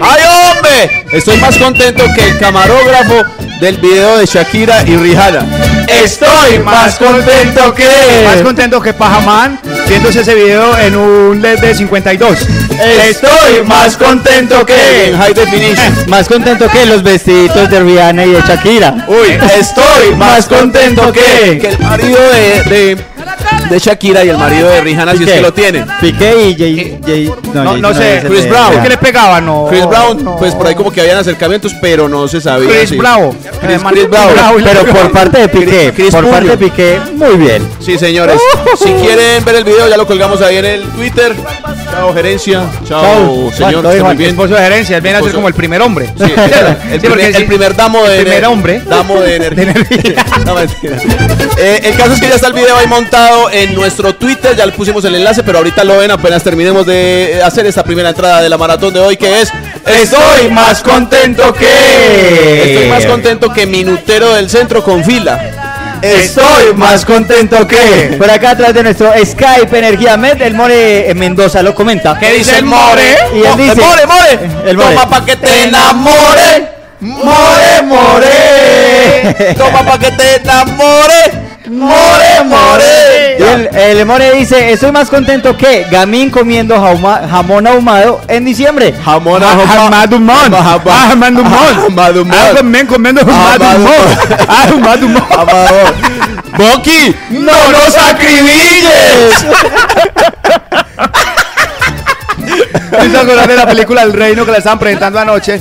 ¡Ay, hombre! Estoy más contento que el camarógrafo del video de Shakira y Rihanna. Estoy más contento que. Más contento que Pajamán viéndose ese video en un LED de 52. Estoy más contento que. En high definition. Más contento que los vestiditos de Rihanna y de Shakira. Uy, Estoy más contento que que. el marido de, de, de Shakira y el marido de Rihanna, si es que lo tienen. Piqué y Jay. Jay- No, Jay- no es sé. Chris Brown. ¿Qué le pegaba? No. Chris Brown, no. pues por ahí como que habían acercamientos, pero no se sabía. Chris Bravo. Chris, Eh, Chris. Bravo. Pero por parte de Piqué. Chris por parte de. Piqué, muy bien. Sí, señores. Si quieren ver el video, ya lo colgamos ahí en el Twitter. Chao, gerencia. Chao, Chao. señor. Juan, muy Juan, bien. esposo de gerencia, él viene a ser Esposo. como el primer hombre. Sí, el, el Sí, porque primer, sí, el primer damo de el primer hombre. Damo de energía. no, mentira. Eh, el caso es que ya está el video ahí montado en nuestro Twitter. Ya le pusimos el enlace, pero ahorita lo ven apenas terminemos de hacer esta primera entrada de la maratón de hoy, que es Estoy más contento que. Estoy más contento que minutero del centro con fila. Estoy más contento que. Por acá atrás de nuestro Skype Energía Med, el More Mendoza lo comenta. ¿Qué dice el more? Y él dice, more, more. El more. Toma pa' que te enamore. More, more. Toma pa' que te enamore. More, more. Y el, el dice, estoy más contento que Gamín comiendo jauma- jamón ahumado en diciembre. Jamón Ahmadumón. Ahmadumón. Ahmadumón. Ahmadumón comiendo Ahmadumón. Ahmadumón. Amador. Boki. No nos acribilles. ¿Sí ¿Se acuerdan de la película El Reino que la estaban presentando anoche?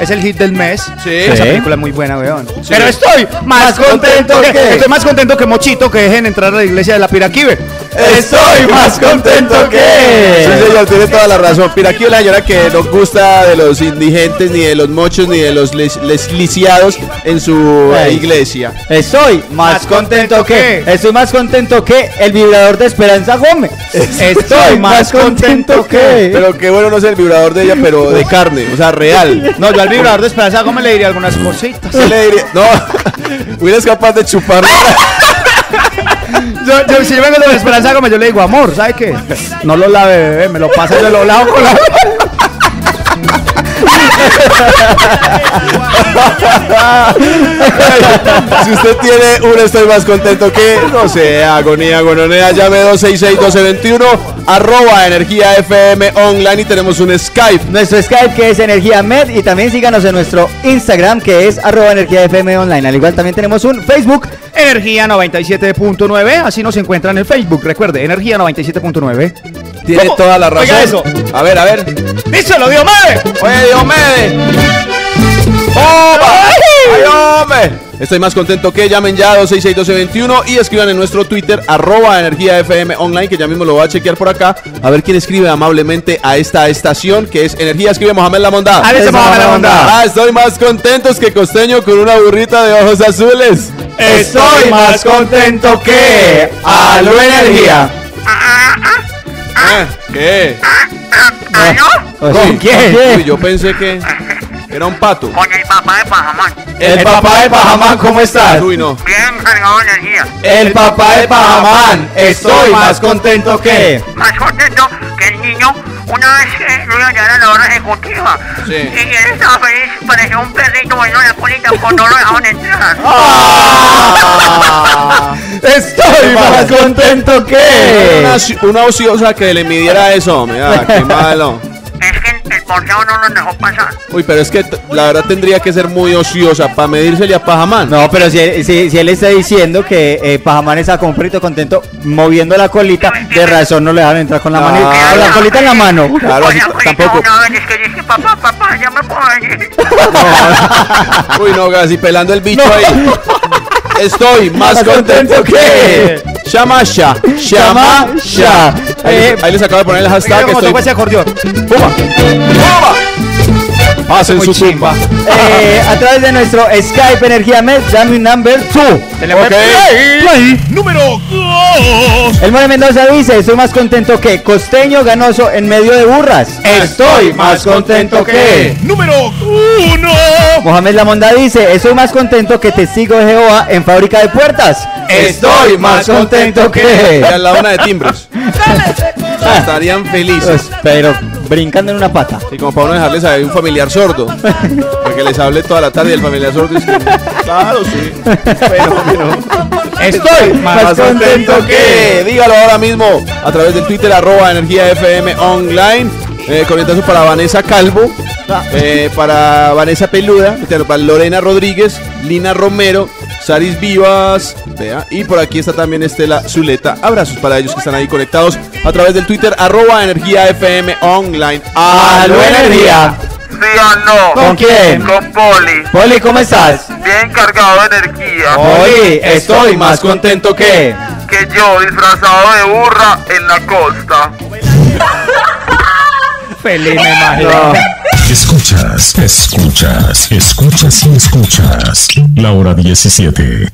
Es el hit del mes. Sí. Esa película es muy buena, weón. Pero estoy más contento que... Estoy más contento que Mochito que dejen entrar a la iglesia de la Piraquive. Estoy más contento Sí, que. señor, tiene toda la razón. Mira, aquí la señora que no gusta de los indigentes, ni de los mochos, ni de los les, les- lisiados en su eh, Ey. iglesia. Estoy más contento que... Estoy más contento que el vibrador de Esperanza Gómez. Estoy más contento que... Pero qué bueno no es el vibrador de ella, pero de carne, o sea, real. No, yo al vibrador de Esperanza Gómez le diría algunas cositas. ¿Qué le diría? No, Will es capaz de chupar. Yo, yo, si yo vengo la Esperanza Gómez, yo le digo, amor, ¿sabe qué? No lo lave, bebé, me lo pasa, yo lo lavo con la... si usted tiene un estoy más contento que, no sé, agonía, agononea, llame 266-1221, arroba energía FM online y tenemos un Skype. Nuestro Skype que es Energía Med y también síganos en nuestro Instagram que es arroba energía FM online. Al igual también tenemos un Facebook. Energía 97.9, así nos encuentran en Facebook, recuerde, Energía 97.9. Tiene ¿Cómo? toda la razón. Oiga eso. A ver, a ver. ¡Díselo, Dios madre! Oye, Diomedes. ¡Opa! ¡Ay, hombre! Estoy más contento que llamen ya 266-1221 y escriban en nuestro Twitter, arroba energía FM online, que ya mismo lo voy a chequear por acá, a ver quién escribe amablemente a esta estación, que es Energía, escribe Mohamed dice Mohamed Lamonda. Ah, estoy más contentos que costeño con una burrita de ojos azules. Estoy más contento que. Aló Energía. Ah, ¿Qué? ¿Con quién? Uy, yo pensé que era un pato. Con el papá de Pajamán. El papá de Pajamán, ¿cómo estás? Uy, no. Bien cargado de energía. El papá de Pajamán. Estoy más contento que. Más contento que el niño una vez eh, lo iba a llevar a la hora ejecutiva. Sí. Y él estaba feliz, parecía un perrito bueno en la colita cuando lo dejaban entrar. Estoy más contento que. Una, una ociosa que le midiera eso, mira, qué malo. No dejó pasar. Uy, pero es que la verdad tendría que ser muy ociosa para medírsele a Pajamán. No, pero si, él- si, si él está diciendo que eh, Pajamán está con un perrito contento moviendo la colita, de razón no le dejan entrar con la mano, Ah. con la colita en la mano. Claro, así tampoco. Una vez es que dije, papá, papá, ya me puedo ir. Uy, no, casi pelando el bicho ahí. Estoy más contento que. Shamasha, Shamasha. Ahí, ahí les acabo de poner el hashtag. Cómo Estoy. ese acordeón. ¡Puma! ¡Puma! Hacen su tumba. Eh, a través de nuestro Skype Energía Med, dame un number 2. Se le fue Ok. play. Número 2. El More Mendoza dice, estoy más contento que Costeño Ganoso en medio de burras. Estoy más contento que. Número 1. Mohamed Lamonda dice, estoy más contento que Testigo de Jehová en fábrica de puertas. Estoy más contento que. La una de timbres. Estarían felices. Pues, pero brincando en una pata. Y como para no dejarles a un familiar sordo. Para que les hable toda la tarde y el familiar sordo dice, claro, sí. Fenómeno. Estoy Más contento que. Dígalo ahora mismo a través del Twitter, arroba energía FM online. Eh, comentario para Vanessa Calvo, eh, para Vanessa Peluda, para Lorena Rodríguez, Lina Romero, Saris Vivas, vea, y por aquí está también Estela Zuleta. Abrazos para ellos que están ahí conectados a través del Twitter, arroba energía FM online. ¡Aló, energía! ¿Sí o no? ¿Con quién? Con Poli. Poli, ¿cómo estás? Bien cargado de energía. Poli, estoy más contento que. Que yo disfrazado de burra en la costa. Feliz me. Escuchas, escuchas, escuchas y escuchas. La hora 17,